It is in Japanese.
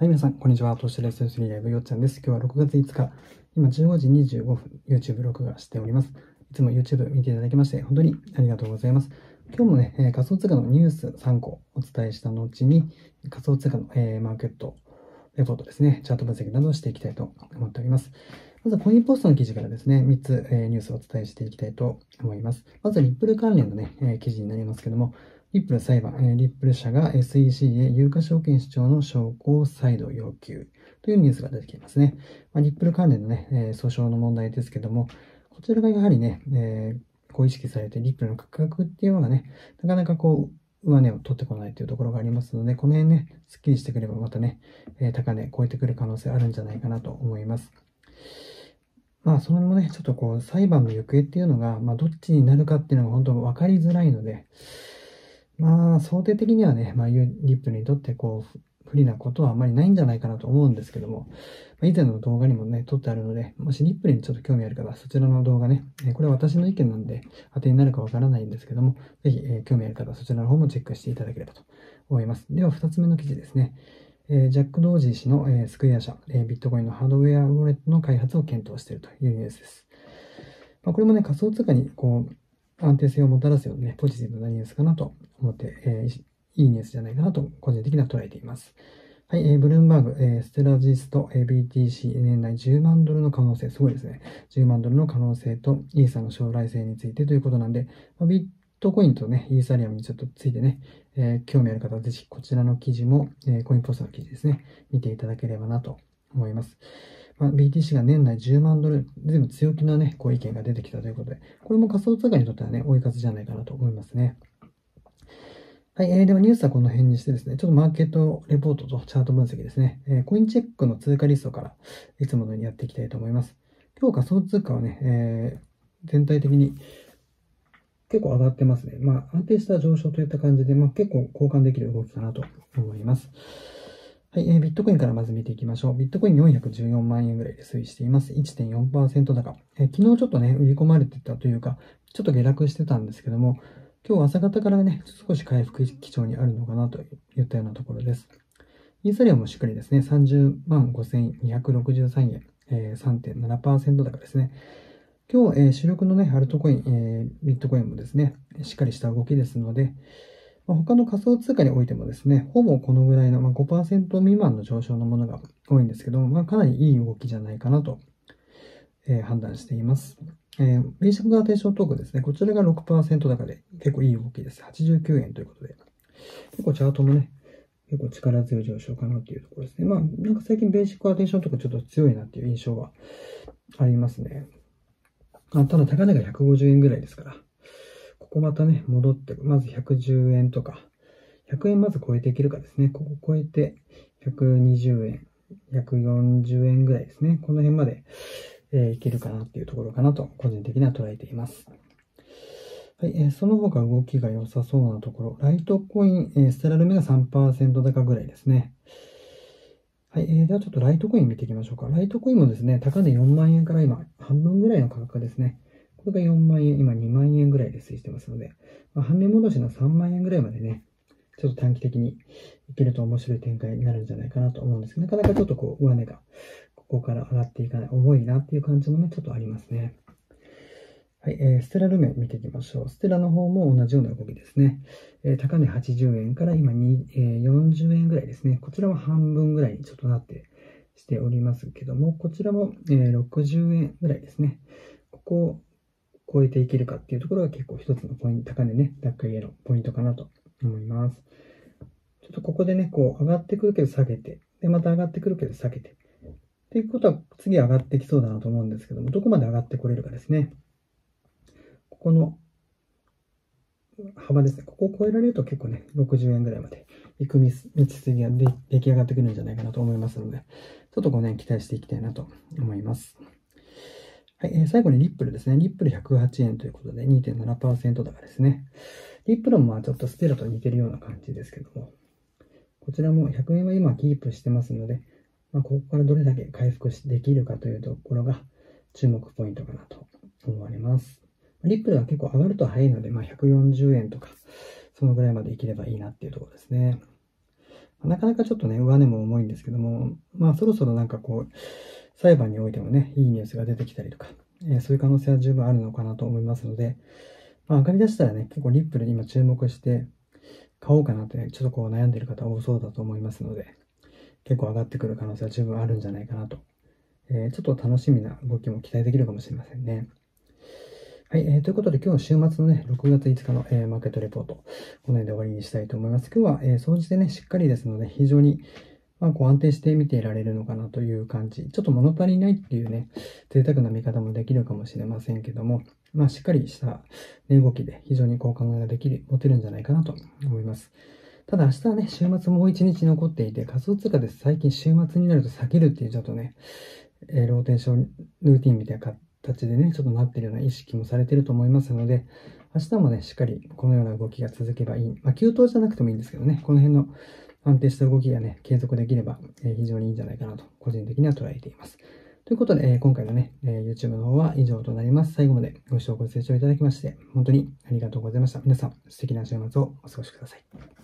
はい、皆さん、こんにちは。投資レッスン3ライブよっちゃんです。今日は6月5日、今15時25分、YouTube 録画しております。いつも YouTube 見ていただきまして、本当にありがとうございます。今日もね、え仮想通貨のニュース3個お伝えした後に、仮想通貨の、えマーケットレポートですね、チャート分析などをしていきたいと思っております。まずはコインポストの記事からですね、3つ、えニュースをお伝えしていきたいと思います。まずはリップル関連のね、え記事になりますけども、リップル裁判、えリップル社が SEC へ有価証券主張の証拠を再度要求というニュースが出てきますね。まあ、リップル関連のね、え訴訟の問題ですけども、こちらがやはりね、えー、こう意識されて、リップルの価格っていうのがね、なかなかこう、上値を取ってこないというところがありますので、この辺ね、スッキリしてくればまたね、え高値超えてくる可能性あるんじゃないかなと思います。まあ、そのもね、ちょっとこう、裁判の行方っていうのが、まあ、どっちになるかっていうのが本当分かりづらいので、まあ、想定的にはね、まあ、ユリップにとってこう、不利なことはあまりないんじゃないかなと思うんですけども、ま、以前の動画にもね、撮ってあるので、もしリップルにちょっと興味ある方、そちらの動画ね、えこれは私の意見なんで、当てになるかわからないんですけども、ぜひ、え興味ある方そちらの方もチェックしていただければと思います。では、二つ目の記事ですね。えジャック・ドージー氏の、えスクエア社、えビットコインのハードウェアウォレットの開発を検討しているというニュースです。まあ、これもね、仮想通貨にこう安定性をもたらすようなね、ポジティブなニュースかなと思って、えー、いいニュースじゃないかなと、個人的には捉えています。はい、えー、ブルームバーグ、えー、ステラジスト、えー、BTC、年内10万ドルの可能性、すごいですね。10万ドルの可能性と、イーサの将来性についてということなんで、まあ、ビットコインとね、イーサリアムにちょっとついてね、えー、興味ある方はぜひこちらの記事も、えー、コインポストの記事ですね、見ていただければなと思います。まあ、BTC が年内10万ドル、全部強気なね、こう意見が出てきたということで、これも仮想通貨にとってはね、追い風じゃないかなと思いますね。はい、えー、ではニュースはこの辺にしてですね、ちょっとマーケットレポートとチャート分析ですね、えー、コインチェックの通貨リストからいつものようにやっていきたいと思います。今日仮想通貨はね、えー、全体的に結構上がってますね。まあ安定した上昇といった感じで、まあ結構交換できる動きかなと思います。はい、えー、ビットコインからまず見ていきましょう。ビットコイン414万円ぐらいで推移しています。1.4%高。えー、昨日ちょっとね、売り込まれてたというか、ちょっと下落してたんですけども、今日朝方からね、少し回復基調にあるのかなといったようなところです。イーサリアもしっかりですね、30万5263円、えー、3.7%高ですね。今日、えー、主力のね、アルトコイン、えー、ビットコインもですね、しっかりした動きですので、ま、他の仮想通貨においてもですね、ほぼこのぐらいの、まあ、5%未満の上昇のものが多いんですけども、まあ、かなりいい動きじゃないかなと、えー、判断しています。えー、ベーシック型低昇トークですね、こちらが6%高で結構いい動きです。89円ということで。結構チャートもね、結構力強い上昇かなっていうところですね。まあ、なんか最近ベーシックアテンションとかちょっと強いなっていう印象はありますね。あただ高値が150円ぐらいですから。ここまたね、戻って、まず110円とか、100円まず超えていけるかですね。ここ超えて、120円、140円ぐらいですね。この辺まで、えー、いけるかなっていうところかなと、個人的には捉えています。はい、えー、その他動きが良さそうなところ、ライトコイン、えー、ステラルメが3%高ぐらいですね。はい、えー、ではちょっとライトコイン見ていきましょうか。ライトコインもですね、高値4万円から今、半分ぐらいの価格ですね。これが4万円、今2万円ぐらいで推移してますので、まあ、半値戻しの3万円ぐらいまでね、ちょっと短期的にいけると面白い展開になるんじゃないかなと思うんですけど、なかなかちょっとこう、上値がここから上がっていかない、重いなっていう感じもね、ちょっとありますね。はい、えー、ステラルメ見ていきましょう。ステラの方も同じような動きですね。えー、高値80円から今に、えー、40円ぐらいですね。こちらは半分ぐらいにちょっとなってしておりますけども、こちらも、えー、60円ぐらいですね。ここ超えていけるかっていうところが結構一つのポイント、高値ね、高いへのポイントかなと思います。ちょっとここでね、こう上がってくるけど下げて、で、また上がってくるけど下げて。っていうことは次上がってきそうだなと思うんですけども、どこまで上がってこれるかですね。ここの幅ですね。ここを超えられると結構ね、60円ぐらいまで行く道筋が出来上がってくるんじゃないかなと思いますので、ちょっとこうね、期待していきたいなと思います。はい、えー、最後にリップルですね。リップル108円ということで2.7%高ですね。リップルもまあちょっとステラと似てるような感じですけども、こちらも100円は今キープしてますので、まあ、ここからどれだけ回復できるかというところが注目ポイントかなと思われます。リップルは結構上がると早いので、まあ、140円とか、そのぐらいまでいければいいなっていうところですね。なかなかちょっとね、上値も重いんですけども、まあそろそろなんかこう、裁判においてもね、いいニュースが出てきたりとか、え、そういう可能性は十分あるのかなと思いますので、まあ上がり出したらね、結構リップルに今注目して買おうかなって、ちょっとこう悩んでる方多そうだと思いますので、結構上がってくる可能性は十分あるんじゃないかなと。えー、ちょっと楽しみな動きも期待できるかもしれませんね。はい、えー、ということで今日の週末のね、6月5日の、えー、マーケットレポート、この辺で終わりにしたいと思います。今日は、えー、総じてね、しっかりですので、非常に、まあ、こう安定して見ていられるのかなという感じ。ちょっと物足りないっていうね、贅沢な見方もできるかもしれませんけども、まあ、しっかりした値動きで非常に好感ができる、持てるんじゃないかなと思います。ただ明日はね、週末もう一日残っていて、仮想通貨です最近週末になると避けるっていうちょっとね、えー、ローテーションルーティンみたいな形でね、ちょっとなってるような意識もされてると思いますので、明日もね、しっかりこのような動きが続けばいい。まあ、急騰じゃなくてもいいんですけどね、この辺の安定した動きがね、継続できれば、え、非常にいいんじゃないかなと、個人的には捉えています。ということで、え、今回のね、え、YouTube の方は以上となります。最後までご視聴ご清聴いただきまして、本当にありがとうございました。皆さん、素敵な週末をお過ごしください。